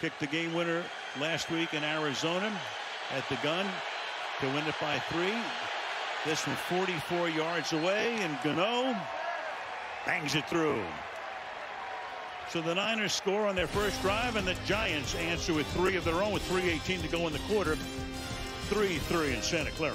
kicked the game winner last week in Arizona at the gun to win it by three. This one 44 yards away, and Gano bangs it through. So the Niners score on their first drive, and the Giants answer with three of their own with 3.18 to go in the quarter. 3-3 in Santa Clara.